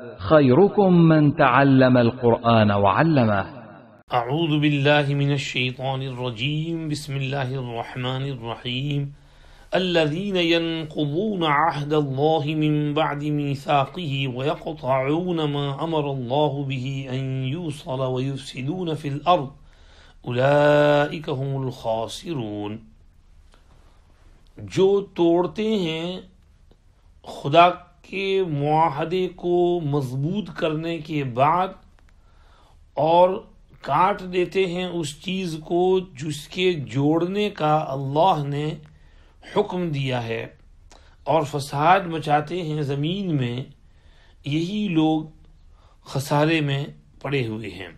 خيركم من تعلم القرآن وعلمه. أعوذ باللہ من الشیطان الرجیم بسم اللہ الرحمن الرحیم الذين ينقضون عهد الله من بعد ميثاقه ويقطعون ما أمر الله به أن يوصل ويفسدون في الأرض. أولئك هم الخاسرون. جو توڑتے ہیں خدا کے معاہدے کو مضبوط کرنے کے بعد اور کاٹ دیتے ہیں اس چیز کو جس کے جوڑنے کا اللہ نے حکم دیا ہے اور فساد مچاتے ہیں زمین میں، یہی لوگ خسارے میں پڑے ہوئے ہیں۔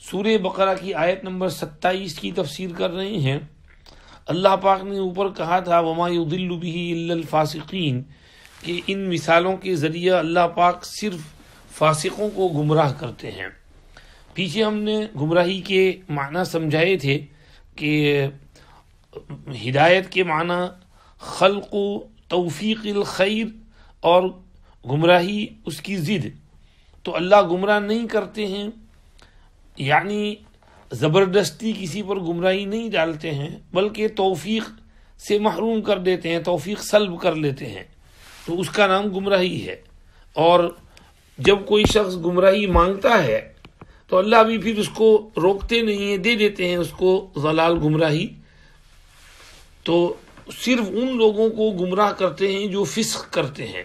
سورہ بقرہ کی آیت نمبر ستائیس کی تفسیر کر رہے ہیں۔ اللہ پاک نے اوپر کہا تھا، وما يضل به الا الفاسقین کہ ان مثالوں کے ذریعہ اللہ پاک صرف فاسقوں کو گمراہ کرتے ہیں۔ پیچھے ہم نے گمراہی کے معنی سمجھائے تھے کہ ہدایت کے معنی خلق و توفیق الخیر اور گمراہی اس کی ضد۔ تو اللہ گمراہ نہیں کرتے ہیں یعنی زبردستی کسی پر گمراہی نہیں ڈالتے ہیں، بلکہ توفیق سے محروم کر دیتے ہیں، توفیق سلب کر لیتے ہیں۔ تو اس کا نام گمراہی ہے۔ اور جب کوئی شخص گمراہی مانگتا ہے، تو اللہ بھی پھر اس کو روکتے نہیں ہیں، دے دیتے ہیں اس کو ضلال گمراہی۔ تو صرف ان لوگوں کو گمراہ کرتے ہیں جو فسق کرتے ہیں۔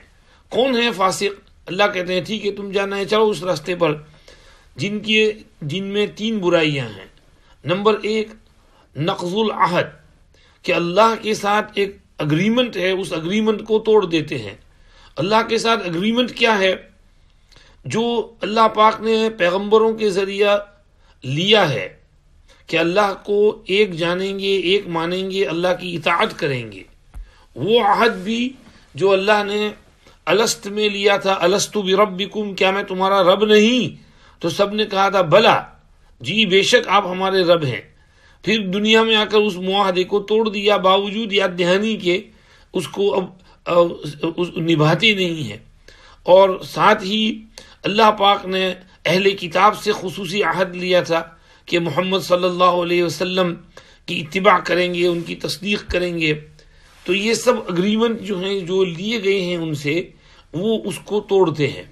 کون ہے فاسق؟ اللہ کہتے ہیں، ٹھیک ہے، تم جانا ہے، چلو اس راستے پر۔ جن کی، جن میں تین برائیاں ہیں۔ نمبر ایک، نقض العہد، کہ اللہ کے ساتھ ایک اگریمنٹ ہے، اس اگریمنٹ کو توڑ دیتے ہیں۔ اللہ کے ساتھ اگریمنٹ کیا ہے؟ جو اللہ پاک نے پیغمبروں کے ذریعہ لیا ہے کہ اللہ کو ایک جانیں گے، ایک مانیں گے، اللہ کی اطاعت کریں گے۔ وہ عہد بھی جو اللہ نے الست میں لیا تھا السط بربکم، کیا میں تمہارا رب نہیں؟ تو سب نے کہا تھا، بلا جی بے شک آپ ہمارے رب ہیں۔ پھر دنیا میں آ کر اس معاہدے کو توڑ دیا، باوجود یاد دہانی کے اس کو اب نبھاتی نہیں ہے اور ساتھ ہی اللہ پاک نے اہل کتاب سے خصوصی عہد لیا تھا کہ محمد صلی اللہ علیہ وسلم کی اتباع کریں گے، ان کی تصدیق کریں گے۔ تو یہ سب اگریمنٹ جو ہیں، جو لیے گئے ہیں ان سے، وہ اس کو توڑتے ہیں۔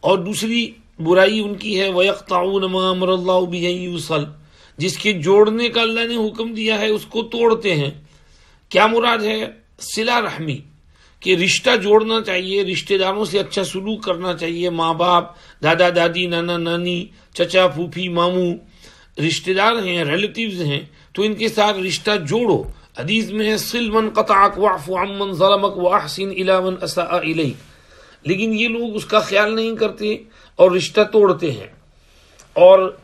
اور دوسری برائی ان کی ہے، وَيَقْطَعُونَ مَا أَمْرَ اللَّهُ بِهِ يُوصَلْ۔ جس کے جوڑنے کا اللہ نے حکم دیا ہے، اس کو توڑتے ہیں۔ کیا مراد ہے؟ سلا رحمی، کہ رشتہ جوڑنا چاہیے، رشتہ داروں سے اچھا سلوک کرنا چاہیے۔ ماں باپ، دادا، دادی، نانا، نانی، چچا، پھوپھی، ماموں، رشتہ دار ہیں ریلیٹیوز ہیں۔ تو ان کے ساتھ رشتہ جوڑو۔ حدیث میں ہے سل من قطعک وعف عمن ظلمک واحسن الى من اساء الیک۔ لیکن یہ لوگ اس کا خیال نہیں کرتے اور رشتہ توڑتے ہیں۔ اور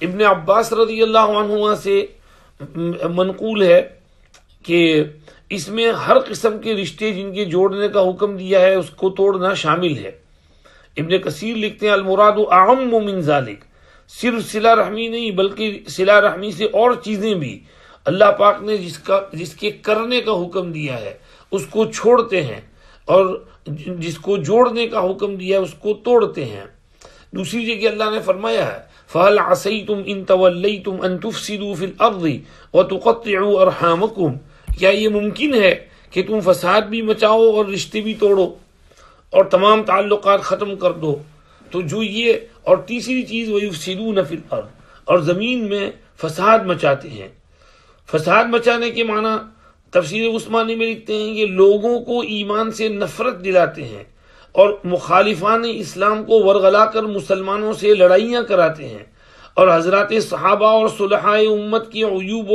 ابن عباس رضی اللہ عنہ سے منقول ہے کہ اس میں ہر قسم کے رشتے جن کے جوڑنے کا حکم دیا ہے، اس کو توڑنا شامل ہے۔ ابن کثیر لکھتے ہیں، المراد اعم من ذالک۔ صرف سلا رحمی نہیں، بلکہ سلا رحمی سے اور چیزیں بھی۔ اللہ پاک نے جس کا، جس کے کرنے کا حکم دیا ہے، اس کو چھوڑتے ہیں۔ اور جس کو جوڑنے کا حکم دیا ہے، اس کو توڑتے ہیں۔ دوسری جگہ اللہ نے فرمایا ہے فَهَلْ عَسَيْتُمْ إِن تَوَلَّيْتُمْ أَن تُفْسِدُوا فِي الْأَرْضِ وَتُقَطِّعُوا أَرْحَامَكُمْ؟ کیا یہ ممکن ہے کہ تم فساد بھی مچاؤ اور رشتے بھی توڑو؟ اور تمام تعلقات ختم کر دو؟ تو جو یہ اور تیسری چیز وَيُفْسِدُونَ فِي الْأَرْضِ، اور زمین میں فساد مچاتے ہیں۔ فساد مچانے کے معنی تفسیر عثمانی میں لکھتے ہیں کہ لوگوں کو ایمان سے نفرت دلاتے ہیں۔ اور مخالفان اسلام کو ورغلا کر مسلمانوں سے لڑائیاں کراتے ہیں۔ اور حضرات صحابہ اور صلحاء امت کی عیوب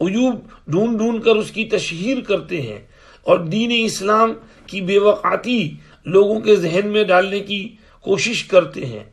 عیوب ڈھونڈ ڈھونڈ کر اس کی تشہیر کرتے ہیں۔ اور دین اسلام کی بے وقعتی لوگوں کے ذہن میں ڈالنے کی کوشش کرتے ہیں۔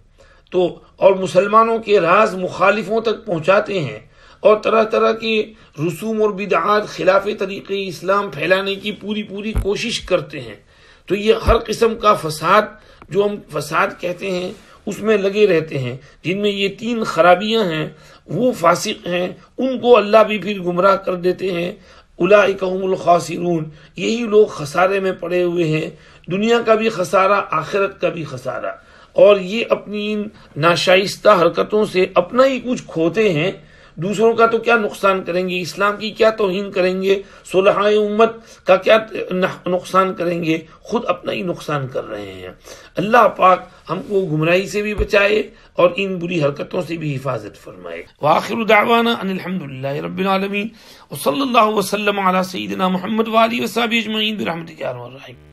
تو اور مسلمانوں کے راز مخالفوں تک پہنچاتے ہیں۔ اور طرح طرح کے رسوم اور بدعات خلاف طریقے اسلام پھیلانے کی پوری پوری کوشش کرتے ہیں۔ تو یہ ہر قسم کا فساد جو ہم فساد کہتے ہیں، اس میں لگے رہتے ہیں۔ جن میں یہ تین خرابیاں ہیں، وہ فاسق ہیں، ان کو اللہ بھی پھر گمراہ کر دیتے ہیں۔ اولئک الخاسرون، یہی لوگ خسارے میں پڑے ہوئے ہیں۔ دنیا کا بھی خسارہ، آخرت کا بھی خسارہ۔ اور یہ اپنی ان ناشائستہ حرکتوں سے اپنا ہی کچھ کھوتے ہیں۔ دوسروں کا تو کیا نقصان کریں گے؟ اسلام کی کیا توہین کریں گے؟ صلح امت کا کیا نقصان کریں گے؟ خود اپنا ہی نقصان کر رہے ہیں۔ اللہ پاک ہم کو گمراہی سے بھی بچائے اور ان بری حرکتوں سے بھی حفاظت فرمائے۔ واخر دعوانا ان الحمدللہ رب العالمین۔ وصلی اللہ وسلم علی سیدنا محمد والی وصحبہ اجمعین برحمتک یا ارحم الراحمین۔